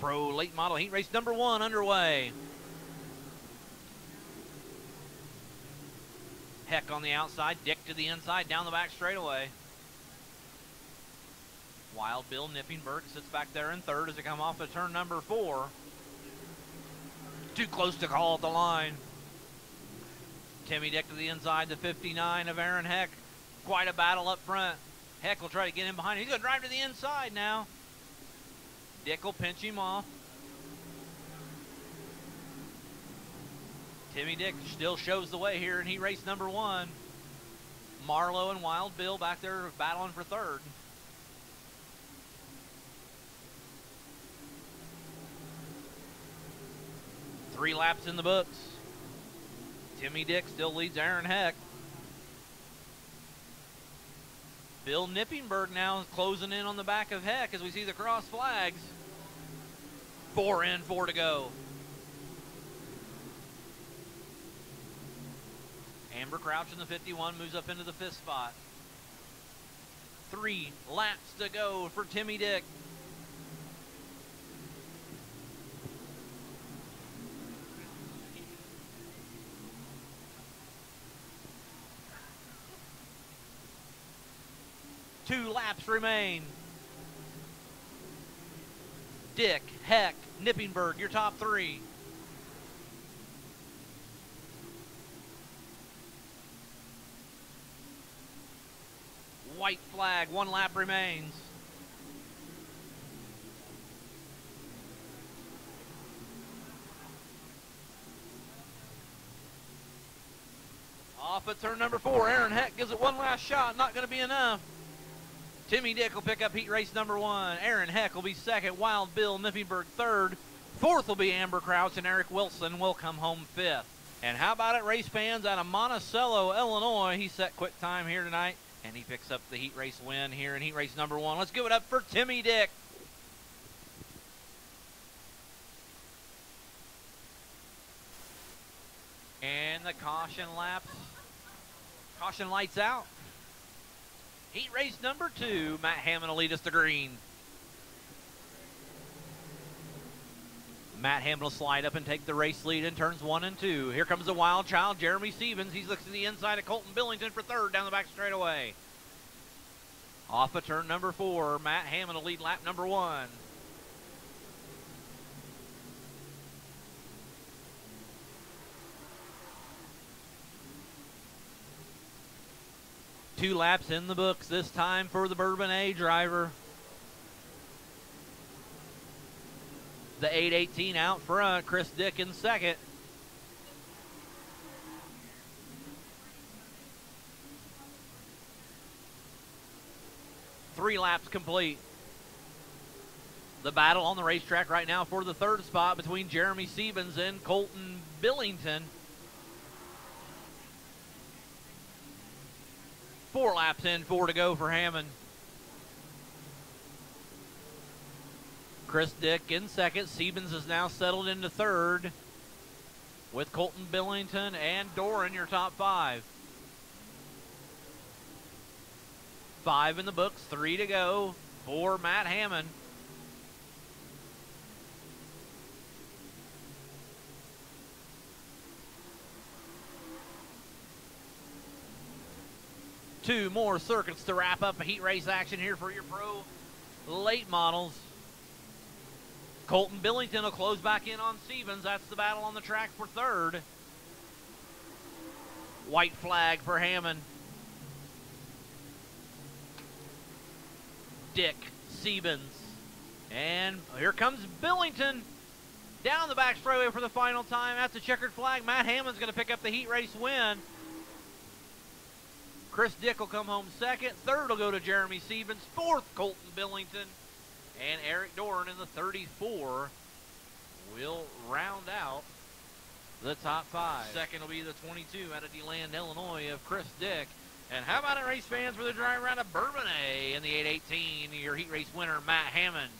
Pro late model heat race number one underway. Heck on the outside, Dick to the inside, down the back straightaway. Wild Bill Nippingberg sits back there in third as they come off of turn number four. Too close to call at the line. Timmy Dick to the inside, the 59 of Aaron Heck. Quite a battle up front. Heck will try to get in behind. He's going to drive to the inside now. Dick will pinch him off. Timmy Dick still shows the way here in heat race number one. Marlowe and Wild Bill back there battling for third. Three laps in the books. Timmy Dick still leads Aaron Heck. Bill Nippingberg now closing in on the back of Heck as we see the cross flags. Four in, four to go. Amber Crouch in the 51 moves up into the fifth spot. Three laps to go for Timmy Dick. Two laps remain. Dick, Heck, Nippingberg, your top three. White flag, one lap remains. Off at turn number four, Aaron Heck gives it one last shot, not going to be enough. Timmy Dick will pick up heat race number one. Aaron Heck will be second. Wild Bill Nippingberg third. Fourth will be Amber Crouch, and Eric Wilson will come home fifth. And how about it, race fans out of Monticello, Illinois? He set quick time here tonight, and he picks up the heat race win here in heat race number one. Let's give it up for Timmy Dick. And the caution laps. Caution lights out. Heat race number two, Matt Hammond will lead us to green. Matt Hammond will slide up and take the race lead in turns one and two. Here comes the wild child, Jeremy Stevens. He's looking to the inside of Colton Billington for third down the back straightaway. Off of turn number four, Matt Hammond will lead lap number one. Two laps in the books this time for the Bourbon A driver. The 818 out front, Chris Dick in second. Three laps complete. The battle on the racetrack right now for the third spot between Jeremy Stevens and Colton Billington. Four laps in, four to go for Hammond. Chris Dick in second. Stevens is now settled into third with Colton Billington and Doran, your top five. Five in the books, three to go for Matt Hammond. Two more circuits to wrap up a heat race action here for your pro late models. Colton Billington will close back in on Stevens. That's the battle on the track for third. White flag for Hammond. Dick Stevens. And here comes Billington down the back straightaway for the final time. That's a checkered flag. Matt Hammond's going to pick up the heat race win. Chris Dick will come home second. Third will go to Jeremy Stevens. Fourth, Colton Billington. And Eric Doran in the 34 will round out the top five. Second will be the 22 out of DeLand, Illinois of Chris Dick. And how about it, race fans, for the drive around of Bourbon A in the 818, your heat race winner, Matt Hammond.